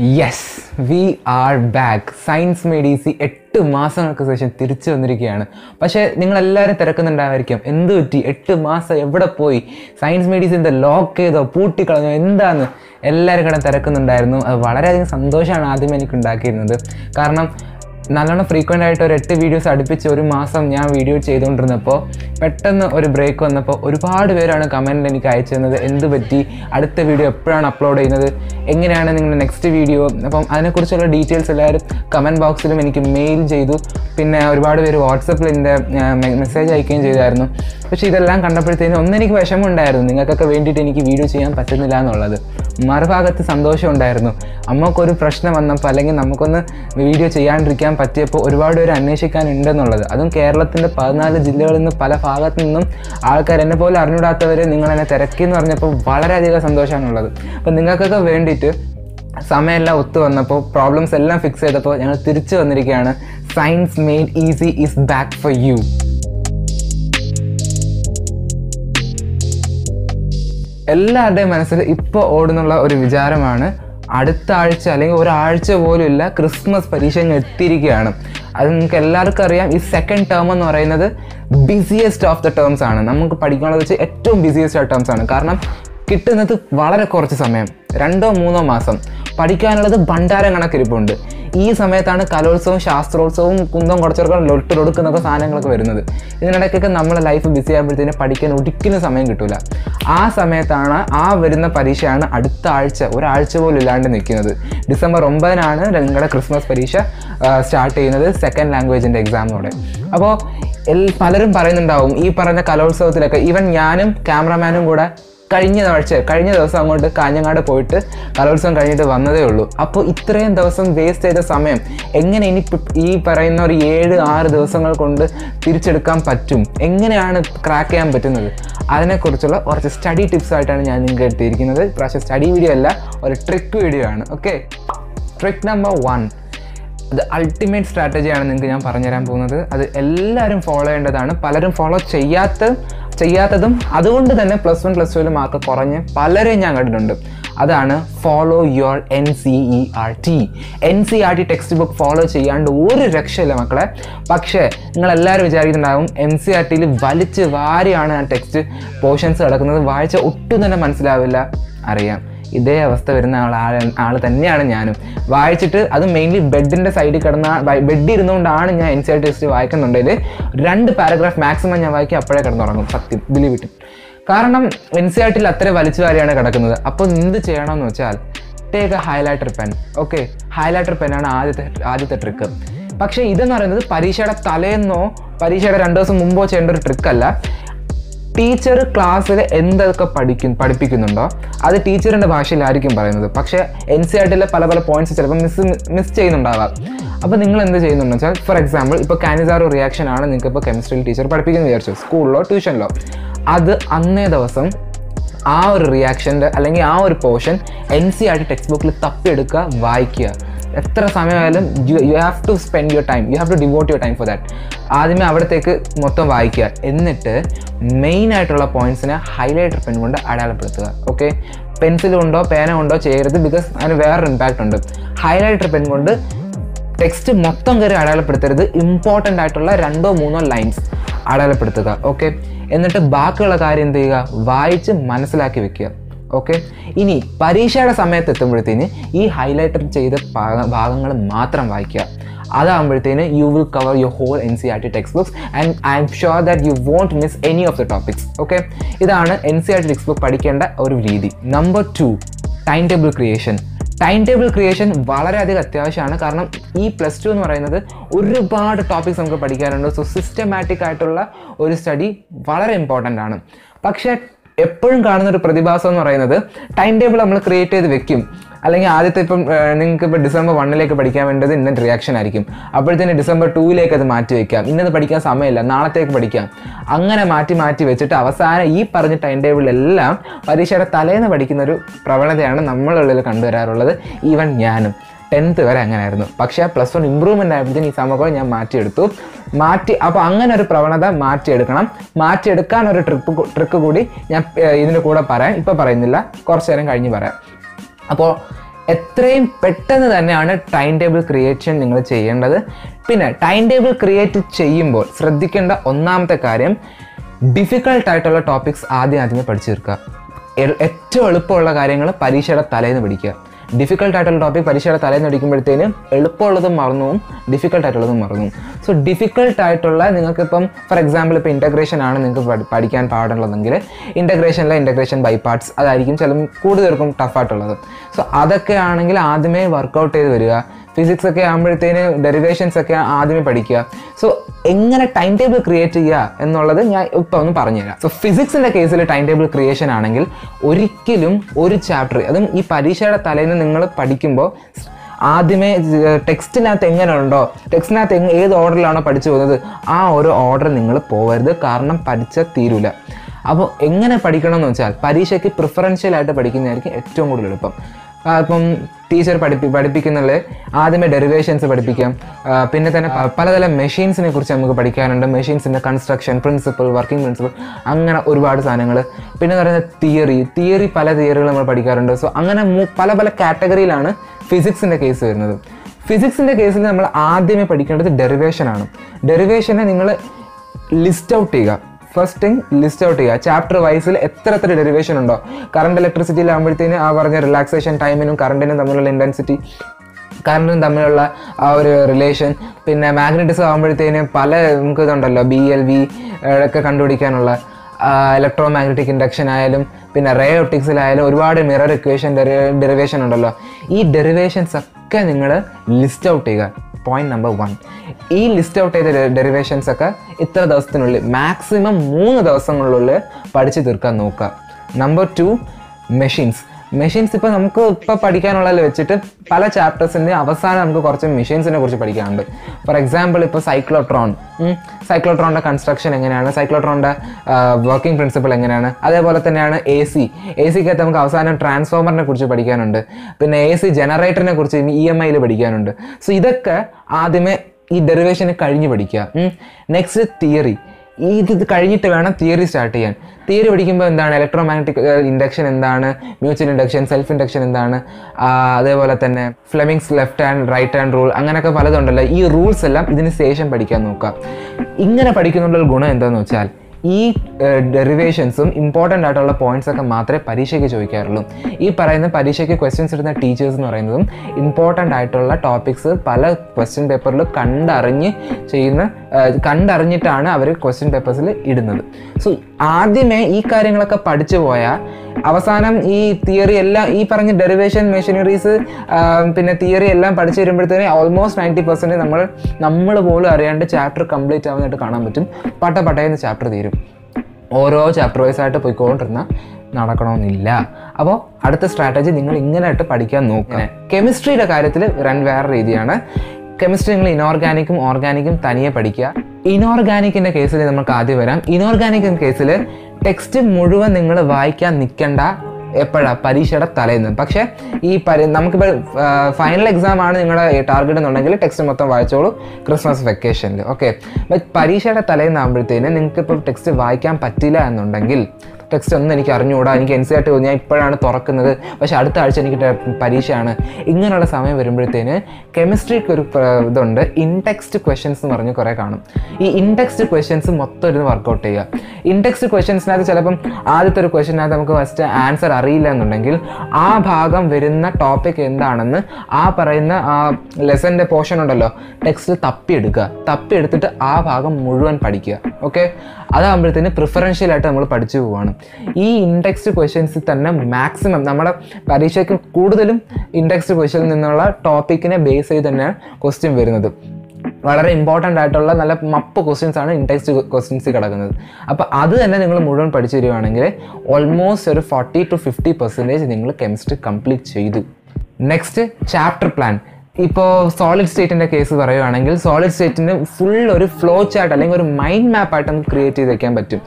Yes we are back science made easy എട്ട് മാസങ്ങൾക്ക് ശേഷം തിരിച്ചു വന്നിരിക്കുകയാണ്. പക്ഷേ നിങ്ങളെല്ലാവരും തിരക്കുന്നുണ്ടായിരിക്കും. എന്ത് പറ്റി? എട്ട് മാസം എവിടെ പോയി? സയൻസ് മെഡീസി എന്താ ലോക്ക് ചെയ്തോ? പൂട്ടിക്കളഞ്ഞോ? എന്താന്ന്? എല്ലാവരും കിടന്ന് തിരക്കുന്നുണ്ടായിരുന്നു. അത് വളരെയധികം സന്തോഷമാണ് ആദ്യം എനിക്ക് ഉണ്ടാക്കിയിരുന്നത് കാരണം നല്ലോണം ഫ്രീക്വന്റ് ആയിട്ട് ഒരു എട്ട് വീഡിയോസ് അടുപ്പിച്ച് ഒരു മാസം ഞാൻ വീഡിയോ ചെയ്തുകൊണ്ടിരുന്നപ്പോൾ പെട്ടെന്ന് ഒരു ബ്രേക്ക് വന്നപ്പോൾ ഒരുപാട് പേരാണ് കമന്റിൽ എനിക്ക് അയച്ചു തന്നത് എന്ത് പറ്റി? അടുത്ത വീഡിയോ എപ്പോഴാണ് അപ്ലോഡ് ചെയ്യുന്നത്? എങ്ങനെയാണ് നിങ്ങളുടെ നെക്സ്റ്റ് വീഡിയോ അപ്പം അതിനെക്കുറിച്ചുള്ള ഡീറ്റെയിൽസ് എല്ലാവരും കമന്റ് ബോക്സിലും എനിക്ക് മെയിൽ ചെയ്തു. പിന്നെ ഒരുപാട് പേര് വാട്സപ്പിൽ എന്റെ മെസ്സേജ് അയക്കുകയും ചെയ്തായിരുന്നു. പക്ഷേ ഇതെല്ലാം കണ്ടപ്പോഴത്തേനും ഒന്നെനിക്ക് വിഷമമുണ്ടായിരുന്നു. നിങ്ങൾക്കൊക്കെ വേണ്ടിയിട്ട് എനിക്ക് വീഡിയോ ചെയ്യാൻ പറ്റുന്നില്ല എന്നുള്ളത്. മറുഭാഗത്ത് സന്തോഷമുണ്ടായിരുന്നു അമ്മക്കൊരു പ്രശ്നം വന്നപ്പോൾ അല്ലെങ്കിൽ നമുക്കൊന്ന് വീഡിയോ ചെയ്യാണ്ടിരിക്കാൻ പറ്റിയപ്പോൾ ഒരുപാട് പേര് അന്വേഷിക്കാനുണ്ടെന്നുള്ളത്. അതും കേരളത്തിന്റെ പതിനാല് ജില്ലകളിൽ നിന്ന് പല ഭാഗത്തു നിന്നും ആൾക്കാർ എന്നെ പോലെ അറിഞ്ഞൂടാത്തവർ നിങ്ങളെന്നെ തിരക്കി എന്ന് പറഞ്ഞപ്പോൾ വളരെയധികം സന്തോഷമാണുള്ളത് അപ്പോൾ നിങ്ങൾക്കൊക്കെ വേണ്ടിയിട്ട് സമയമെല്ലാം ഒത്തു വന്നപ്പോൾ പ്രോബ്ലംസ് എല്ലാം ഫിക്സ് ചെയ്തപ്പോൾ ഞങ്ങൾ തിരിച്ചു വന്നിരിക്കുകയാണ്. Science made easy is back for you എല്ലാവരുടെയും മനസ്സിൽ ഇപ്പോൾ ഓടുന്നുള്ള ഒരു വിചാരമാണ് അടുത്ത ആഴ്ച അല്ലെങ്കിൽ ഒരാഴ്ച പോലും ഇല്ല ക്രിസ്മസ് പരീക്ഷ എത്തിയിരിക്കുകയാണ്. അത് നിങ്ങൾക്ക് എല്ലാവർക്കും അറിയാം. ഈ സെക്കൻഡ് ടേം എന്ന് പറയുന്നത് ബിസിയസ്റ്റ് ഓഫ് ദ ടേംസ് ആണ്. നമുക്ക് പഠിക്കാനുള്ളത് വെച്ച് ഏറ്റവും ബിസിയസ്റ്റ് ഓഫ് ടേംസ് ആണ്. കാരണം കിട്ടുന്നത് വളരെ കുറച്ച് സമയം രണ്ടോ മൂന്നോ മാസം. പഠിക്കാനുള്ളത് ഭണ്ഡാരം കണക്കിരിപ്പുണ്ട്. ഈ സമയത്താണ് കലോത്സവവും ശാസ്ത്രോത്സവവും കുന്തം കുറച്ചവർക്കും ലൊട്ട് ലൊടുക്കുന്നൊക്കെ സാധനങ്ങളൊക്കെ വരുന്നത്. ഇതിനിടയ്ക്കൊക്കെ നമ്മളെ ലൈഫ് ബിസി ആകുമ്പോഴത്തേനും പഠിക്കാൻ ഒരിക്കലും സമയം കിട്ടില്ല ആ സമയത്താണ് ആ വരുന്ന പരീക്ഷയാണ് അടുത്ത ആഴ്ച ഒരാഴ്ച പോലും ഇല്ലാണ്ട് നിൽക്കുന്നത്. ഡിസംബർ ഒമ്പതിനാണ് നിങ്ങളുടെ ക്രിസ്മസ് പരീക്ഷ സ്റ്റാർട്ട് ചെയ്യുന്നത് സെക്കൻഡ് ലാംഗ്വേജിന്റെ എക്സാമോടെ അപ്പോൾ എൽ പലരും പറയുന്നുണ്ടാവും ഈ പറഞ്ഞ കലോത്സവത്തിലൊക്കെ ഈവൻ ഞാനും ക്യാമറമാനും കൂടെ കഴിഞ്ഞ ആഴ്ച കഴിഞ്ഞ ദിവസം അങ്ങോട്ട് കാഞ്ഞങ്ങാട് പോയിട്ട് കലോത്സവം കഴിഞ്ഞിട്ട് വന്നതേ ഉള്ളൂ. അപ്പോൾ ഇത്രയും ദിവസം വേസ്റ്റ് ചെയ്ത സമയം എങ്ങനെ ഇനി ഈ പറയുന്ന ഒരു ഏഴ് ആറ് ദിവസങ്ങൾ കൊണ്ട് തിരിച്ചെടുക്കാൻ പറ്റും? എങ്ങനെയാണ് ക്രാക്ക് ചെയ്യാൻ പറ്റുന്നത്? അതിനെക്കുറിച്ചുള്ള കുറച്ച് സ്റ്റഡി ടിപ്സ് ആയിട്ടാണ് ഞാൻ നിങ്ങൾക്ക് എടുത്തിരിക്കുന്നത്. പ്രാവശ്യം സ്റ്റഡി വീഡിയോ അല്ല ഒരു ട്രിക്ക് വീഡിയോ ആണ്. ഓക്കെ ട്രിക്ക് നമ്പർ വൺ അത് അൾട്ടിമേറ്റ് സ്ട്രാറ്റജിയാണ് നിങ്ങൾക്ക് ഞാൻ പറഞ്ഞുതരാൻ പോകുന്നത്. അത് എല്ലാവരും ഫോളോ ചെയ്യേണ്ടതാണ്. പലരും ഫോളോ ചെയ്യാത്ത ചെയ്യാത്തതും അതുകൊണ്ട് തന്നെ പ്ലസ് വൺ പ്ലസ് ടുവിൽ മാർക്ക് കുറഞ്ഞ് പലരെയും ഞാൻ കണ്ടിട്ടുണ്ട്. അതാണ് follow your N C E R T N C R T text book follow ചെയ്യാണ്ട് ഒരു രക്ഷയില്ല മക്കളെ. പക്ഷേ നിങ്ങളെല്ലാവരും വിചാരിക്കുന്നുണ്ടാവും എൻ സി ആർ ടിയിൽ വലിച്ച് വാരിയാണ് ആ ടെക്സ്റ്റ് പോർഷൻസ് കിടക്കുന്നത്. വായിച്ച ഒട്ടും തന്നെ മനസ്സിലാവില്ല. അറിയാം. ഇതേ അവസ്ഥ വരുന്ന ആൾ ആൾ തന്നെയാണ് ഞാനും. വായിച്ചിട്ട് അത് മെയിൻലി ബെഡിന്റെ സൈഡിൽ കിടന്ന ബെഡ് ഇരുന്നുകൊണ്ടാണ് ഞാൻ എൻ സി ആർ ടെസ്റ്റ് വായിക്കുന്നുണ്ടെങ്കിൽ രണ്ട് പാരഗ്രാഫ് മാക്സിമം ഞാൻ വായിക്കും അപ്പോഴേ കിടന്നുറങ്ങും സത്യം ബിലീവ് ഇട്ട് കാരണം എൻ സി ആർ ടിയിൽ അത്ര വലിച്ചു വാരിയാണ് കിടക്കുന്നത്. അപ്പോൾ എന്ത് ചെയ്യണമെന്ന് വെച്ചാൽ take a highlighter pen okay highlighter പെന്നാണ് ആദ്യത്തെ ആദ്യത്തെ ട്രിക്ക് പക്ഷേ ഇതെന്ന് പറയുന്നത് പരീക്ഷയുടെ തലേന്നോ പരീക്ഷയുടെ രണ്ട് ദിവസം മുമ്പോ ചെയ്യേണ്ട ഒരു ട്രിക്കല്ല ടീച്ചർ ക്ലാസ്സിൽ എന്തൊക്കെ പഠിക്കും പഠിപ്പിക്കുന്നുണ്ടോ? അത് ടീച്ചറിന്റെ ഭാഷയിലായിരിക്കും പറയുന്നത്. പക്ഷേ എൻ സി ആർ ടിയിലെ പല പല പോയിന്റ്സ് ചിലപ്പോൾ മിസ് മിസ് ചെയ്യുന്നുണ്ടാവാം. അപ്പോൾ നിങ്ങൾ എന്ത് ചെയ്യുന്നുണ്ടെന്ന് വെച്ചാൽ ഫോർ എക്സാമ്പിൾ ഇപ്പോൾ കാനിസാറോ റിയാക്ഷൻ ആണ് നിങ്ങൾക്ക് ഇപ്പോൾ കെമിസ്ട്രിയിൽ ടീച്ചർ പഠിപ്പിക്കുന്നത് വിചാരിച്ചു സ്കൂളിലോ ട്യൂഷനിലോ അത് അന്നേ ദിവസം ആ ഒരു റിയാക്ഷന്റെ അല്ലെങ്കിൽ ആ ഒരു portion N C R T text ബുക്കിൽ തപ്പിയെടുക്കുക വായിക്കുക. എത്ര സമയമായാലും you you have to spend your time you have to devote your time for that ആദ്യമേ അവിടത്തേക്ക് മൊത്തം വായിക്കുക. എന്നിട്ട് മെയിൻ ആയിട്ടുള്ള പോയിന്റ്സിനെ ഹൈലൈറ്റർ പെൻ കൊണ്ട് അടയാളപ്പെടുത്തുക. ഓക്കെ പെൻസിൽ കൊണ്ടോ പേന കൊണ്ടോ ചെയ്യരുത് ബിക്കോസ് അതിന് വേറൊരു ഇമ്പാക്റ്റ് ഉണ്ട്. ഹൈലൈറ്റർ പെൻ കൊണ്ട് ടെക്സ്റ്റ് മൊത്തം കയറി അടയാളപ്പെടുത്തരുത്. ഇമ്പോർട്ടന്റ് ആയിട്ടുള്ള രണ്ടോ മൂന്നോ ലൈൻസ് അടയാളപ്പെടുത്തുക. ഓക്കെ എന്നിട്ട് ബാക്കിയുള്ള കാര്യം എന്ത് ചെയ്യുക? വായിച്ച് മനസ്സിലാക്കി വെക്കുക. ഓക്കെ ഇനി പരീക്ഷയുടെ സമയത്ത് എത്തുമ്പോഴത്തേന് ഈ ഹൈലൈറ്റർ ചെയ്ത ഭാഗങ്ങൾ മാത്രം വായിക്കുക. അതാകുമ്പോഴത്തേന് you will cover your whole N C R T text books and I am sure that you won't miss any of the topics okay ഇതാണ് N C R T text book പഠിക്കേണ്ട ഒരു രീതി. Number two time table creation time table creation വളരെയധികം അത്യാവശ്യമാണ്. കാരണം ഈ plus two എന്ന് പറയുന്നത് ഒരുപാട് ടോപ്പിക്സ് നമുക്ക് പഠിക്കാനുണ്ട്. സോ സിസ്റ്റമാറ്റിക് ആയിട്ടുള്ള ഒരു സ്റ്റഡി വളരെ ഇമ്പോർട്ടന്റ് ആണ്. പക്ഷേ എപ്പോഴും കാണുന്ന ഒരു പ്രതിഭാസം എന്ന് പറയുന്നത് ടൈം ടേബിൾ നമ്മൾ ക്രിയേറ്റ് ചെയ്ത് വെക്കും. അല്ലെങ്കിൽ ആദ്യത്തെ ഇപ്പം നിങ്ങൾക്ക് ഇപ്പോൾ ഡിസംബർ വണ്ണിലേക്ക് പഠിക്കാൻ വേണ്ടത് ഇന്ന റിയാക്ഷൻ ആയിരിക്കും. അപ്പോഴത്തേന് ഡിസംബർ ടൂവിലേക്ക് അത് മാറ്റി വെക്കാം. ഇന്നത് പഠിക്കാൻ സമയമില്ല നാളത്തേക്ക് പഠിക്കാം. അങ്ങനെ മാറ്റി മാറ്റി വെച്ചിട്ട് അവസാനം ഈ പറഞ്ഞ ടൈം ടേബിളിലെല്ലാം പരീക്ഷയുടെ തലേന്ന് പഠിക്കുന്ന ഒരു പ്രവണതയാണ് നമ്മളുള്ളിൽ കണ്ടുവരാറുള്ളത്. ഈവൻ ഞാനും. ടെൻത്ത് വരെ അങ്ങനെ ആയിരുന്നു പക്ഷേ പ്ലസ് വൺ ഇമ്പ്രൂവ്മെന്റ് ആയപ്പോഴത്തേന് ഈ സംഭവം ഞാൻ മാറ്റിയെടുത്തു. മാറ്റി അപ്പോൾ അങ്ങനെ ഒരു പ്രവണത മാറ്റിയെടുക്കണം. മാറ്റിയെടുക്കാൻ ഒരു ട്രിപ്പ് ട്രിക്ക് കൂടി ഞാൻ ഇതിന്റെ കൂടെ പറയാം. ഇപ്പോൾ പറയുന്നില്ല. കുറച്ച് നേരം കഴിഞ്ഞ് പറയാം. അപ്പോൾ എത്രയും പെട്ടെന്ന് തന്നെയാണ് ടൈം ടേബിൾ ക്രിയേഷൻ നിങ്ങൾ ചെയ്യേണ്ടത്. പിന്നെ ടൈം ടേബിൾ ക്രിയേറ്റ് ചെയ്യുമ്പോൾ ശ്രദ്ധിക്കേണ്ട ഒന്നാമത്തെ കാര്യം ഡിഫിക്കൾട്ട് ആയിട്ടുള്ള ടോപ്പിക്സ് ആദ്യം ആദ്യമേ പഠിച്ചു തീർക്കുക. ഏറ്റവും എളുപ്പമുള്ള കാര്യങ്ങൾ പരീക്ഷയുടെ തലേന്ന് പഠിക്കുക. ഡിഫിക്കൽട്ട് ആയിട്ടുള്ള ടോപ്പിക് പരീക്ഷയുടെ തലേന്ന് അടിക്കുമ്പോഴത്തേന് എളുപ്പമുള്ളതും മറന്നു ഡിഫിക്കൽട്ടായിട്ടുള്ളതും മറന്നു സോ ഡിഫിക്കൽട്ട് ആയിട്ടുള്ള നിങ്ങൾക്കിപ്പം ഫോർ എക്സാമ്പിൾ ഇപ്പോൾ ഇന്റഗ്രേഷൻ ആണ് നിങ്ങൾക്ക് പഠിക്കാൻ പാടുള്ളതെങ്കിൽ ഇന്റഗ്രേഷനിലെ ഇന്റഗ്രേഷൻ ബൈ പാർട്സ് അതായിരിക്കും ചിലപ്പം കൂടുതലും ടഫായിട്ടുള്ളത് സോ അതൊക്കെ ആണെങ്കിൽ ആദ്യമേ വർക്കൗട്ട് ചെയ്ത് വരിക. ഫിസിക്സ് ഒക്കെ ആകുമ്പോഴത്തേന് ഡെറിവേഷൻസ് ഒക്കെ ആദ്യമേ പഠിക്കുക. സോ എങ്ങനെ ടൈം ടേബിൾ ക്രിയേറ്റ് ചെയ്യുക എന്നുള്ളത് ഞാൻ ഇപ്പം ഒന്ന് പറഞ്ഞുതരാം. സോ ഫിസിക്സിന്റെ കേസിൽ ടൈം ടേബിൾ ക്രിയേഷൻ ആണെങ്കിൽ ഒരിക്കലും ഒരു ചാപ്റ്റർ അതും ഈ പരീക്ഷയുടെ തലേന്ന് നിങ്ങൾ പഠിക്കുമ്പോൾ ആദ്യമേ ടെക്സ്റ്റിനകത്ത് എങ്ങനെ ഉണ്ടോ ടെക്സ്റ്റിനകത്ത് ഏത് ഓർഡറിലാണോ പഠിച്ചു പോകുന്നത് ആ ഒരു ഓർഡർ നിങ്ങൾ പോകരുത് കാരണം പഠിച്ച തീരൂല. അപ്പോൾ എങ്ങനെ പഠിക്കണം എന്ന് വെച്ചാൽ പരീക്ഷയ്ക്ക് പ്രിഫറൻഷ്യൽ ആയിട്ട് പഠിക്കുന്നതായിരിക്കും ഏറ്റവും കൂടുതൽ എളുപ്പം. ഇപ്പം ടീച്ചർ പഠിപ്പി പഠിപ്പിക്കുന്നില്ല ആദ്യമേ ഡെറിവേഷൻസ് പഠിപ്പിക്കാം. പിന്നെ തന്നെ പലതരം മെഷീൻസിനെ കുറിച്ച് നമുക്ക് പഠിക്കാനുണ്ട്. മെഷീൻസിന്റെ കൺസ്ട്രക്ഷൻ പ്രിൻസിപ്പിൾ വർക്കിംഗ് പ്രിൻസിപ്പിൾ അങ്ങനെ ഒരുപാട് സാധനങ്ങൾ പിന്നെ പറയുന്നത് തിയറി തിയറി പല തിയറികൾ നമ്മൾ പഠിക്കാറുണ്ട്. സോ അങ്ങനെ പല പല കാറ്റഗറിയിലാണ് ഫിസിക്സിന്റെ കേസ് വരുന്നത്. ഫിസിക്സിന്റെ കേസിൽ നമ്മൾ ആദ്യമേ പഠിക്കേണ്ടത് ഡെറിവേഷനാണ് ഡെറിവേഷനെ നിങ്ങൾ ലിസ്റ്റ് ഔട്ട് ചെയ്യുക. ഫസ്റ്റ് തിങ് ലിസ്റ്റ് ഔട്ട് ചെയ്യുക. ചാപ്റ്റർ വൈസിൽ എത്ര എത്ര ഡെറിവേഷൻ ഉണ്ടോ? കറണ്ട് ഇലക്ട്രിസിറ്റിയിലാകുമ്പോഴത്തേന് ആ പറഞ്ഞ റിലാക്സേഷൻ ടൈമിനും കറണ്ടിനും തമ്മിലുള്ള ഇന്റൻസിറ്റി കറണ്ടും തമ്മിലുള്ള ആ ഒരു റിലേഷൻ പിന്നെ മാഗ്നറ്റിസം ആകുമ്പോഴത്തേന് പല നമുക്ക് ഇതുണ്ടല്ലോ ബി എൽ വി ഒക്കെ കണ്ടുപിടിക്കാനുള്ള ഇലക്ട്രോ മാഗ്നറ്റിക് ഇൻഡക്ഷൻ ആയാലും പിന്നെ റേ ഒട്ടിക്സിലായാലും ഒരുപാട് മിറർ ഇക്വേഷൻ ഡെറിവേഷൻ ഉണ്ടല്ലോ. ഈ ഡെറിവേഷൻസ് ഒക്കെ നിങ്ങൾ ലിസ്റ്റ് ഔട്ട് ചെയ്യുക. പോയിന്റ് നമ്പർ വൺ ഈ ലിസ്റ്റ് ഔട്ട് ചെയ്ത ഡെറിവേഷൻസ് ഒക്കെ ഇത്ര ദിവസത്തിനുള്ളിൽ മാക്സിമം മൂന്ന് ദിവസങ്ങളിലുള്ളിൽ പഠിച്ചു തീർക്കാൻ നോക്കുക. നമ്പർ ടു മെഷീൻസ് മെഷീൻസ് ഇപ്പോൾ നമുക്ക് ഇപ്പോൾ പഠിക്കാനുള്ളതിൽ വെച്ചിട്ട് പല ചാപ്റ്റേഴ്സിന്റെ അവസാനം നമുക്ക് കുറച്ച് മെഷീൻസിനെ കുറിച്ച് പഠിക്കാനുണ്ട്. ഫോർ എക്സാമ്പിൾ ഇപ്പോൾ സൈക്ലോട്രോൺ സൈക്ലോട്രോണിന്റെ കൺസ്ട്രക്ഷൻ എങ്ങനെയാണ്? സൈക്ലോട്രോണിന്റെ വർക്കിംഗ് പ്രിൻസിപ്പിൾ എങ്ങനെയാണ്? അതേപോലെ തന്നെയാണ് എ സി എ സിക്കകത്ത് നമുക്ക് അവസാനം ട്രാൻസ്ഫോമറിനെ കുറിച്ച് പഠിക്കാനുണ്ട്. പിന്നെ എ സി ജനറേറ്ററിനെ കുറിച്ച് ഇ എം ഐയിൽ പഠിക്കാനുണ്ട്. സോ ഇതൊക്കെ ആദ്യമേ ഈ ഡെറിവേഷന് കഴിഞ്ഞ് പഠിക്കുക. നെക്സ്റ്റ് തിയറി ഈ ഇത് കഴിഞ്ഞിട്ട് വേണം തിയറി സ്റ്റാർട്ട് ചെയ്യാൻ. തിയറി പഠിക്കുമ്പോൾ എന്താണ്? ഇലക്ട്രോ മാഗ്നറ്റിക് ഇൻഡക്ഷൻ എന്താണ്? മ്യൂച്വൽ ഇൻഡക്ഷൻ സെൽഫ് ഇൻഡക്ഷൻ എന്താണ്? അതേപോലെ തന്നെ Fleming's left hand right hand rule അങ്ങനെയൊക്കെ പലതുണ്ടല്ലോ. ഈ റൂൾസ് എല്ലാം ഇതിന് ശേഷം പഠിക്കാൻ നോക്കുക ഇങ്ങനെ പഠിക്കുന്നുള്ള ഗുണം എന്താണെന്ന് വെച്ചാൽ ഈ ഡെറിവേഷൻസും ഇമ്പോർട്ടന്റ് ആയിട്ടുള്ള പോയിന്റ്സ് ഒക്കെ മാത്രമേ പരീക്ഷയ്ക്ക് ചോദിക്കാറുള്ളൂ. ഈ പറയുന്ന പരീക്ഷയ്ക്ക് ക്വസ്റ്റ്യൻസ് ഇടുന്ന ടീച്ചേഴ്സ് എന്ന് പറയുന്നതും ഇമ്പോർട്ടന്റ് ആയിട്ടുള്ള ടോപ്പിക്സ് പല ക്വസ്റ്റ്യൻ പേപ്പറിൽ കണ്ടറിഞ്ഞ് ചെയ്യുന്ന കണ്ടറിഞ്ഞിട്ടാണ് അവർ ക്വസ്റ്റ്യൻ പേപ്പേഴ്സിൽ ഇടുന്നത്. സോ ആദ്യമേ ഈ കാര്യങ്ങളൊക്കെ പഠിച്ചു പോയാൽ അവസാനം ഈ തിയറി എല്ലാം ഈ പറഞ്ഞ ഡെറിവേഷൻ മെഷീനറീസ് പിന്നെ തിയറി എല്ലാം പഠിച്ചു വരുമ്പോഴത്തേന് ഓൾമോസ്റ്റ് നയന്റി പെർസെന്റ് നമ്മൾ നമ്മൾ പോലും അറിയാണ്ട് ചാപ്റ്റർ കംപ്ലീറ്റ് ആവുന്നതായിട്ട് കാണാൻ പറ്റും. പട്ട പട്ടയെന്ന് ചാപ്റ്റർ തീരും. ഓരോ ചാപ്റ്റർ വൈസ് ആയിട്ട് പോയിക്കൊണ്ടിരുന്ന നടക്കണമെന്നില്ല അപ്പോൾ അടുത്ത സ്ട്രാറ്റജി നിങ്ങൾ ഇങ്ങനെയായിട്ട് പഠിക്കാൻ നോക്കുക കെമിസ്ട്രിയുടെ കാര്യത്തിൽ റൺ വേറെ രീതിയാണ്. കെമിസ്ട്രി നിങ്ങൾ ഇനോർഗാനിക്കും ഓർഗാനിക്കും തനിയെ പഠിക്കുക. ഇനോർഗാനിക്കിന്റെ കേസിൽ നമുക്ക് ആദ്യം വരാം. ഇനോർഗാനിക്കിന്റെ കേസിൽ ടെക്സ്റ്റ് മുഴുവൻ നിങ്ങൾ വായിക്കാൻ നിൽക്കേണ്ട എപ്പോഴാ? പരീക്ഷയുടെ തലേന്ന്. പക്ഷേ ഈ പരി നമുക്കിപ്പോൾ ഫൈനൽ എക്സാം ആണ് നിങ്ങളുടെ ടാർഗറ്റ് എന്നുണ്ടെങ്കിൽ ടെക്സ്റ്റ് മൊത്തം വായിച്ചോളൂ ക്രിസ്മസ് വെക്കേഷനിൽ ഓക്കെ ബട്ട് പരീക്ഷയുടെ തലേന്നാകുമ്പോഴത്തേന് നിങ്ങൾക്ക് നിങ്ങൾക്കിപ്പോൾ ടെക്സ്റ്റ് വായിക്കാൻ പറ്റില്ല എന്നുണ്ടെങ്കിൽ ടെക്സ്റ്റ് ഒന്നും എനിക്ക് അറിഞ്ഞുകൂടാ. എനിക്ക് എൻ സി ആർ ടി ഞാൻ ഇപ്പോഴാണ് തുറക്കുന്നത്. പക്ഷേ അടുത്ത ആഴ്ച എനിക്ക് പരീക്ഷയാണ്. ഇങ്ങനെയുള്ള സമയം വരുമ്പോഴത്തേന് കെമിസ്ട്രിക്ക് ഒരു ഇതുണ്ട്. ഇൻടെക്സ്റ്റ് ക്വസ്റ്റ്യൻസ് എന്ന് പറഞ്ഞ് കുറേ കാണും. ഈ ഇൻടെക്സ്റ്റ് ക്വസ്റ്റ്യൻസ് മൊത്തം ഇരുന്ന് വർക്കൗട്ട് ചെയ്യുക. ഇൻടെക്സ്റ്റ് ക്വസ്റ്റ്യൻസിനകത്ത് ചിലപ്പം ആദ്യത്തെ ഒരു ക്വസ്റ്റ്യനകത്ത് നമുക്ക് ഫസ്റ്റ് ആൻസർ അറിയില്ല എന്നുണ്ടെങ്കിൽ ആ ഭാഗം വരുന്ന ടോപ്പിക് എന്താണെന്ന് ആ പറയുന്ന ആ ലെസന്റെ പോർഷൻ ഉണ്ടല്ലോ ടെക്സ്റ്റ് തപ്പിയെടുക്കുക. തപ്പിയെടുത്തിട്ട് ആ ഭാഗം മുഴുവൻ പഠിക്കുക. ഓക്കെ അതാകുമ്പോഴത്തേന് പ്രിഫറൻഷ്യൽ ആയിട്ട് നമ്മൾ പഠിച്ചു പോവാണ്. ഈ ഇൻഡെക്സ്ഡ് ക്വസ്റ്റ്യൻസിൽ തന്നെ മാക്സിമം നമ്മുടെ പരീക്ഷയ്ക്ക് കൂടുതലും ഇൻഡെക്സ്ഡ് ക്വസ്റ്റ്യനിൽ നിന്നുള്ള ടോപ്പിക്കിനെ ബേസ് ചെയ്ത് തന്നെയാണ് ക്വസ്റ്റ്യൻ വരുന്നത്. വളരെ ഇമ്പോർട്ടന്റ് ആയിട്ടുള്ള നല്ല മപ്പ് ക്വസ്റ്റ്യൻസ് ആണ് ഇൻടെക്സ്റ്റ് ക്വസ്റ്റ്യൻസ് കിടക്കുന്നത്. അപ്പോൾ അത് തന്നെ നിങ്ങൾ മുഴുവൻ പഠിച്ചു തരുവാണെങ്കിൽ ഓൾമോസ്റ്റ് ഒരു ഫോർട്ടി ടു ഫിഫ്റ്റി പെർസെന്റേജ് നിങ്ങൾ കെമിസ്ട്രി കംപ്ലീറ്റ് ചെയ്തു. നെക്സ്റ്റ് ചാപ്റ്റർ പ്ലാൻ ഇപ്പോൾ സോളിഡ് സ്റ്റേറ്റിന്റെ കേസ് പറയുകയാണെങ്കിൽ സോളിഡ് സ്റ്റേറ്റിന് ഫുൾ ഒരു ഫ്ലോ ചാർട്ട് അല്ലെങ്കിൽ ഒരു മൈൻഡ് മാപ്പായിട്ട് നമുക്ക് ക്രിയേറ്റ് ചെയ്ത് വെക്കാൻ പറ്റും.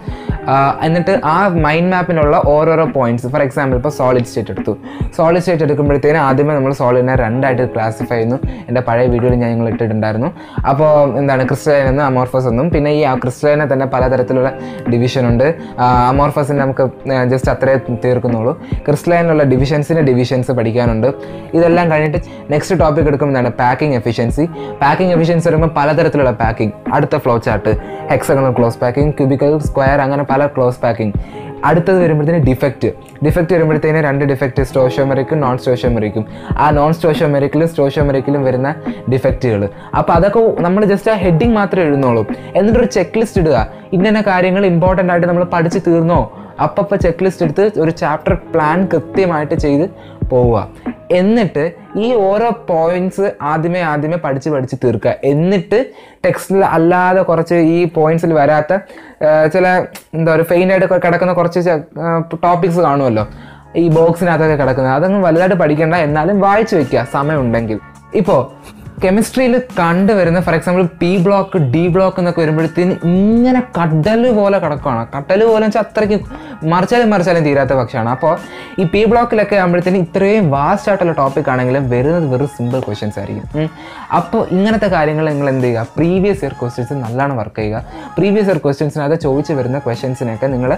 എന്നിട്ട് ആ മൈൻഡ് മാപ്പിനുള്ള ഓരോരോ പോയിന്റ്സ് ഫോർ എക്സാമ്പിൾ ഇപ്പോൾ സോളിഡ് സ്റ്റേറ്റ് എടുത്തു. സോളിഡ് സ്റ്റേറ്റ് എടുക്കുമ്പോഴത്തേനും ആദ്യമേ നമ്മൾ സോളിഡിനെ രണ്ടായിട്ട് ക്ലാസിഫൈ ചെയ്യുന്നു. എന്റെ പഴയ വീഡിയോയിൽ ഞാൻ നിങ്ങൾ ഇട്ടിട്ടുണ്ടായിരുന്നു. അപ്പോൾ എന്താണ് ക്രിസ്റ്റലൈൻ എന്നും അമോർഫസ് എന്നും. പിന്നെ ഈ ക്രിസ്റ്റലൈനെ തന്നെ പലതരത്തിലുള്ള ഡിവിഷൻ ഉണ്ട്. അമോർഫസിന് നമുക്ക് ജസ്റ്റ് അത്രേ തീർക്കുന്നുള്ളൂ. ക്രിസ്റ്റലൈനിലുള്ള ഡിവിഷൻസിന്റെ ഡിവിഷൻസ് പഠിക്കാനുണ്ട്. ഇതെല്ലാം കഴിഞ്ഞിട്ട് നെക്സ്റ്റ് ടോപ്പിക് എടുക്കുമ്പോഴാണ് പാക്കിംഗ് എഫിഷ്യൻസി പാക്കിംഗ് എഫിഷ്യൻസി വരുമ്പോൾ പലതരത്തിലുള്ള പാക്കിംഗ് അടുത്ത flow chart hexagonal close packing cubical square അങ്ങനെ പല ക്ലോസ് പാക്കിംഗ് അടുത്തത് വരുമ്പോഴത്തേന് ഡിഫക്റ്റ് ഡിഫക്റ്റ് വരുമ്പോഴത്തേന് രണ്ട് ഡിഫക്റ്റ് സ്റ്റോഷോമെറിക്കും നോൺ സ്റ്റോഷോമെറിക്കും ആ നോൺ സ്റ്റോഷ്യോമെറിക്കിലും സ്റ്റോഷ്യോമെറിക്കിലും വരുന്ന ഡിഫക്റ്റുകൾ അപ്പോൾ അതൊക്കെ നമ്മൾ ജസ്റ്റ് ആ ഹെഡിങ് മാത്രമേ എഴുതുന്നുള്ളൂ. എന്നിട്ടൊരു ചെക്ക് ലിസ്റ്റ് ഇടുക. ഇന്ന കാര്യങ്ങൾ ഇമ്പോർട്ടന്റ് ആയിട്ട് നമ്മൾ പഠിച്ച് തീർന്നോ? അപ്പം ചെക്ക് ലിസ്റ്റ് എടുത്ത് ഒരു ചാപ്റ്റർ പ്ലാൻ കൃത്യമായിട്ട് ചെയ്ത് പോവുക. എന്നിട്ട് ഈ ഓരോ പോയിന്റ്സ് ആദ്യമേ ആദ്യമേ പഠിച്ച് പഠിച്ച് തീർക്കുക. എന്നിട്ട് ടെക്സ്റ്റിൽ അല്ലാതെ കുറച്ച് ഈ പോയിന്റ്സിൽ വരാത്ത ചില എന്താ പറയുക ഫെയിനായിട്ട് കിടക്കുന്ന കുറച്ച് ടോപ്പിക്സ് കാണുമല്ലോ. ഈ ബോക്സിനകത്തൊക്കെ കിടക്കുന്നത്. അതൊന്നും വലുതായിട്ട് പഠിക്കേണ്ട. എന്നാലും വായിച്ചു വെക്കുക. സമയമുണ്ടെങ്കിൽ. ഇപ്പോൾ കെമിസ്ട്രിയിൽ കണ്ടുവരുന്ന for example P block D block എന്നൊക്കെ വരുമ്പോഴത്തേന് ഇങ്ങനെ കടൽ പോലെ കിടക്കുകയാണ് കടൽ പോലെ വെച്ചാൽ അത്രയ്ക്ക് മറിച്ചാലും മറിച്ചാലും തീരാത്ത പക്ഷമാണ് അപ്പോൾ ഈ പി ബ്ലോക്കിലൊക്കെ ആകുമ്പോഴത്തേന് ഇത്രയും വാസ്റ്റ് ആയിട്ടുള്ള ടോപ്പിക് ആണെങ്കിലും വരുന്നത് വെറും സിമ്പിൾ ക്വസ്റ്റ്യൻസ് ആയിരിക്കും. അപ്പോൾ ഇങ്ങനത്തെ കാര്യങ്ങൾ നിങ്ങൾ എന്ത് ചെയ്യുക? പ്രീവിയസ് ഇയർ ക്വസ്റ്റ്യൻസ് നല്ലോണം വർക്ക് ചെയ്യുക. പ്രീവിയസ് ഇയർ ക്വസ്റ്റ്യൻസിനകത്ത് ചോദിച്ചു വരുന്ന ക്വസ്റ്റ്യൻസിനൊക്കെ നിങ്ങൾ